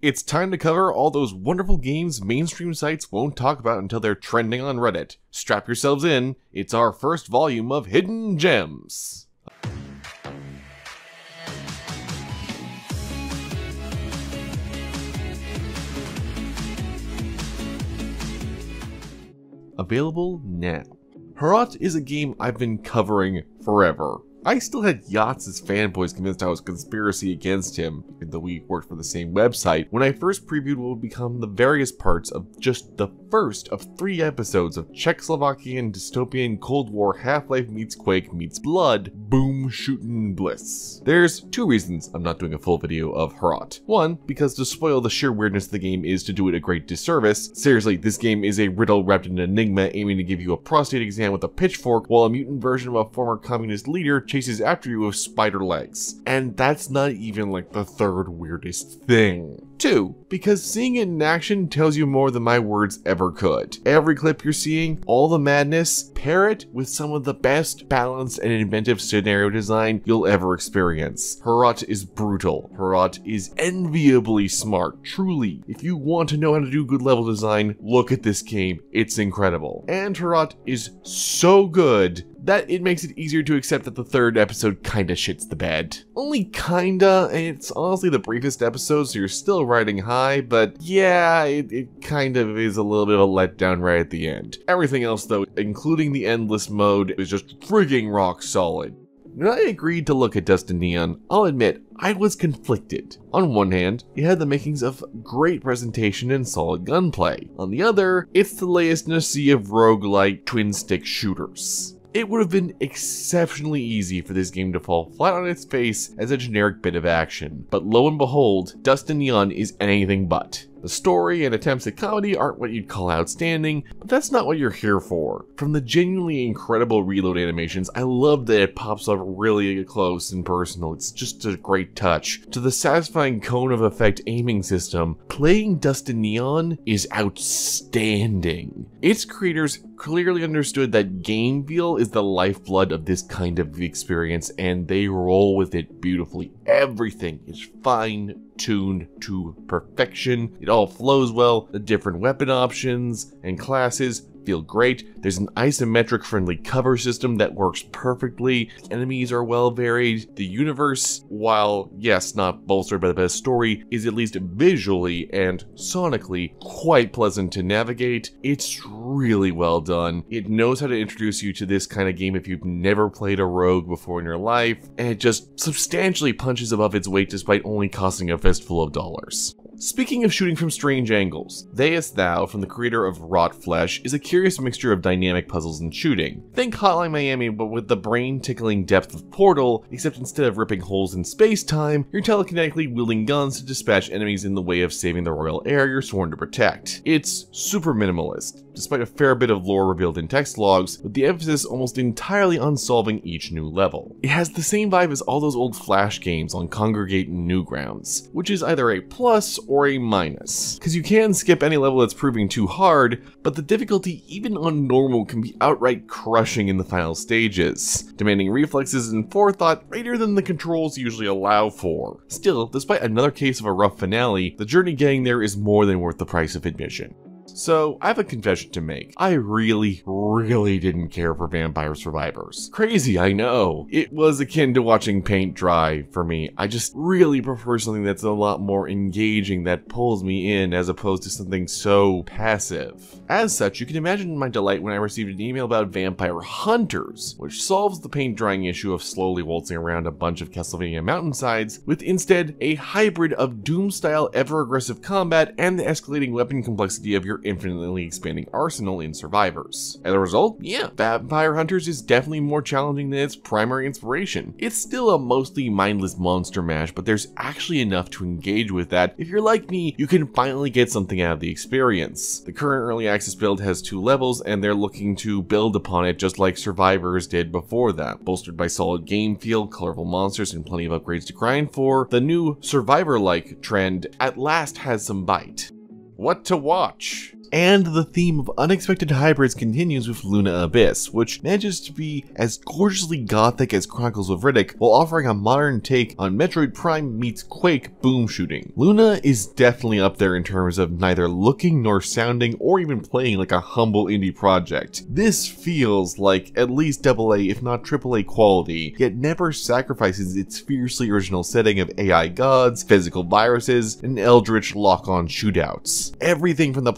It's time to cover all those wonderful games mainstream sites won't talk about until they're trending on Reddit. Strap yourselves in, it's our first volume of Hidden Gems. Available now. HROT is a game I've been covering forever. I still had Yahtzee's fanboys convinced I was conspiracy against him, even though we worked for the same website, when I first previewed what would become the various parts of just the first of three episodes of Czechoslovakian dystopian Cold War Half-Life meets Quake meets Blood, boom shootin' bliss. There's two reasons I'm not doing a full video of HROT. One, because to spoil the sheer weirdness of the game is to do it a great disservice. Seriously, this game is a riddle wrapped in an enigma aiming to give you a prostate exam with a pitchfork while a mutant version of a former communist leader chases after you with spider legs. And that's not even like the third weirdest thing. Two, because seeing it in action tells you more than my words ever could. Every clip you're seeing, all the madness, pair it with some of the best balanced and inventive scenario design you'll ever experience. HROT is brutal. HROT is enviably smart, truly. If you want to know how to do good level design, look at this game. It's incredible. And HROT is so good that it makes it easier to accept that the third episode kinda shits the bed. Only kinda, it's honestly the briefest episode, so you're still riding high, but yeah, it, it kind of is a little bit of a letdown right at the end. Everything else though, including the endless mode, is just frigging rock solid. When I agreed to look at Dust and Neon, I'll admit, I was conflicted. On one hand, it had the makings of great presentation and solid gunplay. On the other, it's the latest in a sea of roguelike twin-stick shooters. It would have been exceptionally easy for this game to fall flat on its face as a generic bit of action, but lo and behold, Dust and Neon is anything but. The story and attempts at comedy aren't what you'd call outstanding, but that's not what you're here for. From the genuinely incredible reload animations, I love that it pops up really close and personal, it's just a great touch. To the satisfying cone of effect aiming system, playing Dust and Neon is outstanding. Its creators clearly understood that game feel is the lifeblood of this kind of experience and they roll with it beautifully. Everything is fine tuned to perfection. It all flows well. The different weapon options and classes feel great. There's an isometric friendly cover system that works perfectly. Enemies are well varied. The universe, while yes, not bolstered by the best story, is at least visually and sonically quite pleasant to navigate. It's really well done. It knows how to introduce you to this kind of game if you've never played a rogue before in your life, and it just substantially punches above its weight despite only costing a fistful of dollars. Speaking of shooting from strange angles, Theyest Thou, from the creator of Rot Flesh, is a curious mixture of dynamic puzzles and shooting. Think Hotline Miami, but with the brain-tickling depth of Portal, except instead of ripping holes in space-time, you're telekinetically wielding guns to dispatch enemies in the way of saving the royal heir you're sworn to protect. It's super minimalist, despite a fair bit of lore revealed in text logs, with the emphasis almost entirely on solving each new level. It has the same vibe as all those old Flash games on Kongregate and Newgrounds, which is either a plus or a minus. Because you can skip any level that's proving too hard, but the difficulty even on normal can be outright crushing in the final stages, demanding reflexes and forethought greater than the controls usually allow for. Still, despite another case of a rough finale, the journey getting there is more than worth the price of admission. So, I have a confession to make. I really, really didn't care for Vampire Survivors. Crazy, I know. It was akin to watching paint dry for me. I just really prefer something that's a lot more engaging that pulls me in as opposed to something so passive. As such, you can imagine my delight when I received an email about Vampire Hunters, which solves the paint drying issue of slowly waltzing around a bunch of Castlevania mountainsides, with instead a hybrid of Doom-style ever-aggressive combat and the escalating weapon complexity of your infinitely expanding arsenal in Survivors. As a result, yeah, Vampire Hunters is definitely more challenging than its primary inspiration. It's still a mostly mindless monster mash, but there's actually enough to engage with that. If you're like me, you can finally get something out of the experience. The current early access build has two levels, and they're looking to build upon it just like Survivors did before that. Bolstered by solid game feel, colorful monsters, and plenty of upgrades to grind for, the new Survivor-like trend at last has some bite. What to watch? And the theme of unexpected hybrids continues with Luna Abyss, which manages to be as gorgeously gothic as Chronicles of Riddick while offering a modern take on Metroid Prime meets Quake boom shooting. Luna is definitely up there in terms of neither looking nor sounding or even playing like a humble indie project. This feels like at least AA if not AAA quality, yet never sacrifices its fiercely original setting of AI gods, physical viruses, and eldritch lock-on shootouts. Everything from the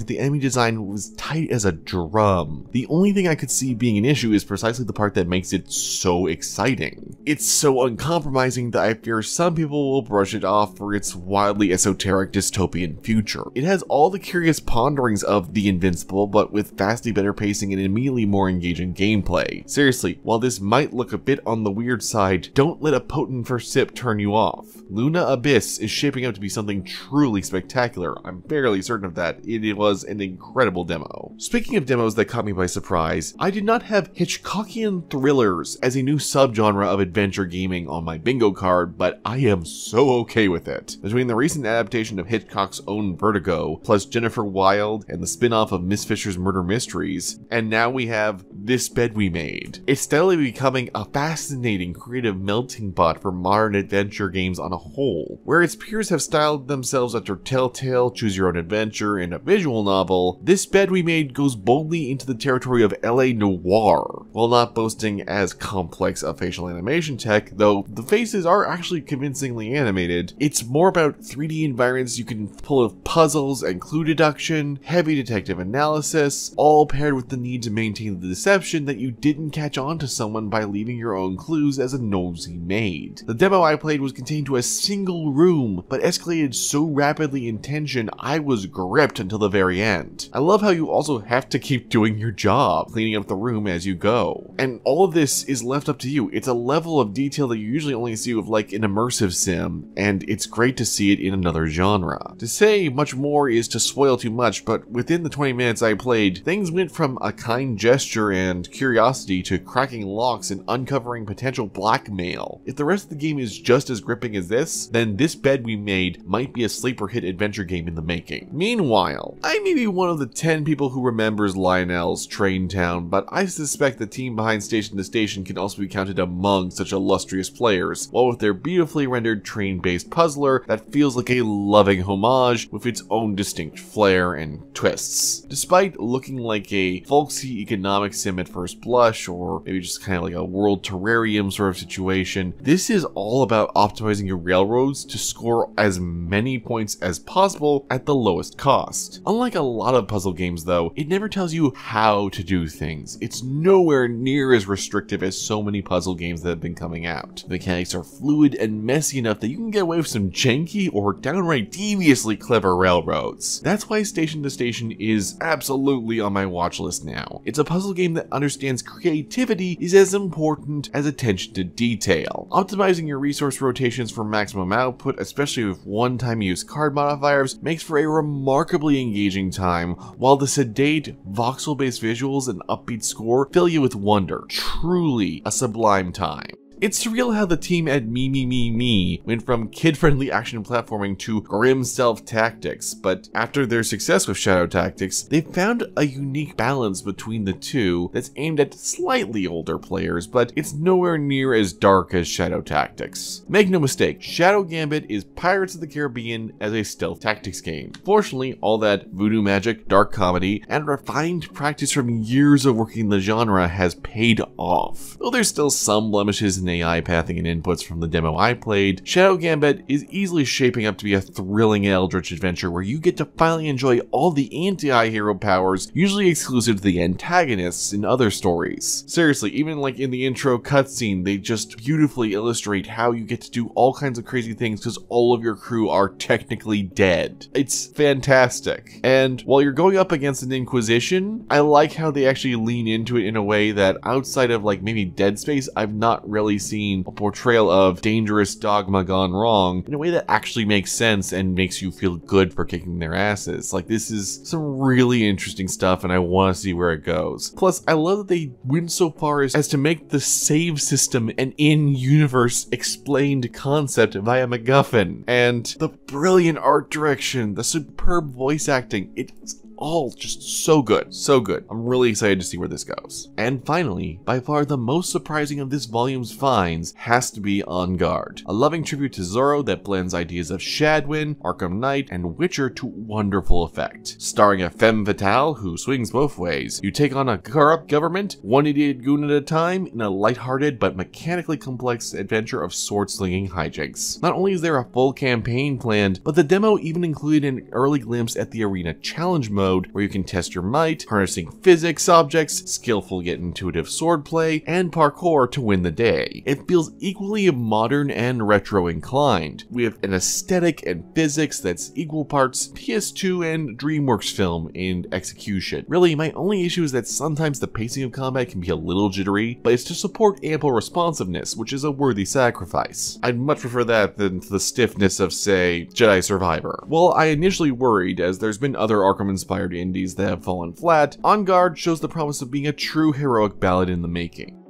the enemy design was tight as a drum. The only thing I could see being an issue is precisely the part that makes it so exciting. It's so uncompromising that I fear some people will brush it off for its wildly esoteric dystopian future. It has all the curious ponderings of The Invincible, but with vastly better pacing and immediately more engaging gameplay. Seriously, while this might look a bit on the weird side, don't let a potent first sip turn you off. Luna Abyss is shaping up to be something truly spectacular. I'm fairly certain of that. It was an incredible demo. Speaking of demos that caught me by surprise, I did not have Hitchcockian thrillers as a new subgenre of adventure gaming on my bingo card, but I am so okay with it. Between the recent adaptation of Hitchcock's own Vertigo, plus Jennifer Wilde and the spin-off of Miss Fisher's Murder Mysteries, and now we have This Bed We Made. It's steadily becoming a fascinating creative melting pot for modern adventure games on a whole, where its peers have styled themselves after Telltale, Choose Your Own Adventure, and a visual novel, This Bed We Made goes boldly into the territory of LA Noire, while not boasting as complex a facial animation tech, though the faces are actually convincingly animated. It's more about 3D environments you can pull of puzzles and clue deduction, heavy detective analysis, all paired with the need to maintain the deception that you didn't catch on to someone by leaving your own clues as a nosy maid. The demo I played was contained to a single room, but escalated so rapidly in tension I was gripped until the very end. I love how you also have to keep doing your job, cleaning up the room as you go. And all of this is left up to you. It's a level of detail that you usually only see with like an immersive sim, and it's great to see it in another genre. To say much more is to spoil too much, but within the 20 minutes I played, things went from a kind gesture and curiosity to cracking locks and uncovering potential blackmail. If the rest of the game is just as gripping as this, then this bed we made might be a sleeper hit adventure game in the making. Meanwhile, may be one of the 10 people who remembers Lionel's Train Town, but I suspect the team behind Station to Station can also be counted among such illustrious players, while with their beautifully rendered train-based puzzler that feels like a loving homage with its own distinct flair and twists. Despite looking like a folksy economic sim at first blush, or maybe just kind of like a world terrarium sort of situation, this is all about optimizing your railroads to score as many points as possible at the lowest cost. Unlike a lot of puzzle games though, it never tells you how to do things. It's nowhere near as restrictive as so many puzzle games that have been coming out. The mechanics are fluid and messy enough that you can get away with some janky or downright deviously clever railroads. That's why Station to Station is absolutely on my watch list now. It's a puzzle game that understands creativity is as important as attention to detail. Optimizing your resource rotations for maximum output, especially with one-time use card modifiers, makes for a remarkably engaging time, while the sedate, voxel-based visuals and upbeat score fill you with wonder. Truly a sublime time. It's surreal how the team at Mimimi went from kid-friendly action platforming to grim stealth tactics, but after their success with Shadow Tactics, they found a unique balance between the two that's aimed at slightly older players, but it's nowhere near as dark as Shadow Tactics. Make no mistake, Shadow Gambit is Pirates of the Caribbean as a stealth tactics game. Fortunately, all that voodoo magic, dark comedy, and refined practice from years of working the genre has paid off. Though there's still some blemishes in AI pathing and inputs from the demo I played, Shadow Gambit is easily shaping up to be a thrilling eldritch adventure where you get to finally enjoy all the anti-hero powers usually exclusive to the antagonists in other stories. Seriously, even like in the intro cutscene, they just beautifully illustrate how you get to do all kinds of crazy things because all of your crew are technically dead. It's fantastic. And while you're going up against an Inquisition, I like how they actually lean into it in a way that outside of like maybe Dead Space, I've not really seen a portrayal of dangerous dogma gone wrong in a way that actually makes sense and makes you feel good for kicking their asses. Like this is some really interesting stuff and I want to see where it goes. Plus, I love that they went so far as, as to make the save system an in-universe explained concept via MacGuffin. And the brilliant art direction, the superb voice acting, it's all just so good, so good. I'm really excited to see where this goes. And finally, by far the most surprising of this volume's finds has to be En Garde, a loving tribute to Zorro that blends ideas of Shadwin, Arkham Knight, and Witcher to wonderful effect. Starring a femme fatale who swings both ways, you take on a corrupt government, one idiot goon at a time, in a lighthearted but mechanically complex adventure of sword-slinging hijinks. Not only is there a full campaign planned, but the demo even included an early glimpse at the Arena Challenge mode, where you can test your might, harnessing physics objects, skillful yet intuitive swordplay, and parkour to win the day. It feels equally modern and retro inclined, with an aesthetic and physics that's equal parts PS2 and DreamWorks film in execution. Really, my only issue is that sometimes the pacing of combat can be a little jittery, but it's to support ample responsiveness, which is a worthy sacrifice. I'd much prefer that than the stiffness of, say, Jedi Survivor. Well, I initially worried, as there's been other Arkham-inspired indies that have fallen flat, En Garde shows the promise of being a true heroic ballad in the making.